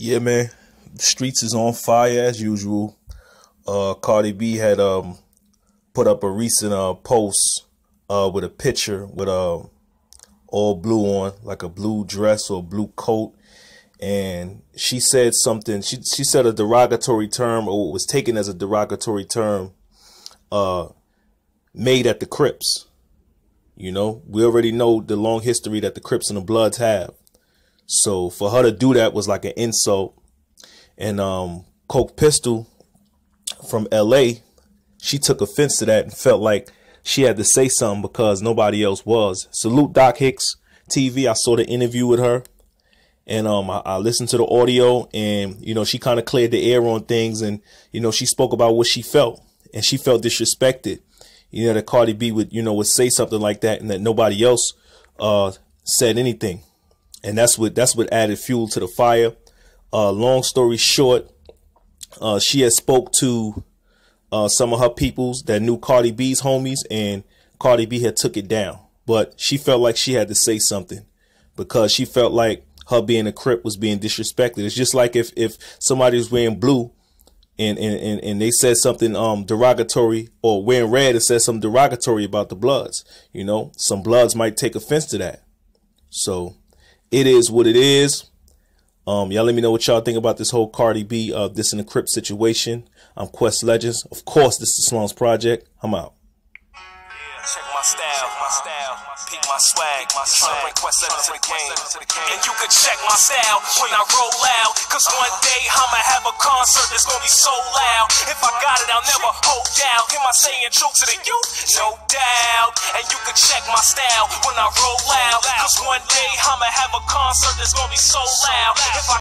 Yeah, man. The streets is on fire as usual. Uh, Cardi B had um put up a recent uh post uh with a picture with uh all blue on, like a blue dress or blue coat, and she said something. She she said a derogatory term or was taken as a derogatory term. Uh, made at the Crips. You know, we already know the long history that the Crips and the Bloods have. So for her to do that was like an insult. And um, Cocc Pistol from LA, she took offense to that and felt like she had to say something because nobody else was. Salute Doc Hicks TV. I saw the interview with her. And um, I, I listened to the audio, and you know, she kind of cleared the air on things, and you know, she spoke about what she felt, and she felt disrespected. You know, that Cardi B would, you know, would say something like that, and that nobody else uh, said anything and that's what that's what added fuel to the fire. Uh, long story short, uh, she had spoke to uh, some of her peoples that knew Cardi B's homies, and Cardi B had took it down. But she felt like she had to say something because she felt like her being a crip was being disrespected. It's just like if if somebody was wearing blue and and, and, they said something um derogatory or wearing red and said something derogatory about the bloods. You know, some bloods might take offense to that. So it is what it is. Um, y'all let me know what y'all think about this whole Cardi B, uh, this in the Crip situation. I'm Quest Legendz. Of course, this is Slums Project. I'm out. Check my style, my style, peek my swag, my swag. Bring Quest Legendz to the game. And you can check my style when I roll out. Cause one day I'ma have a concert that's gonna be so loud. If I got it, I'll never hold down. Am I saying true to the youth? No doubt. And you can check my style when I roll out. Cause one day I'ma have a concert that's gonna be so loud. If I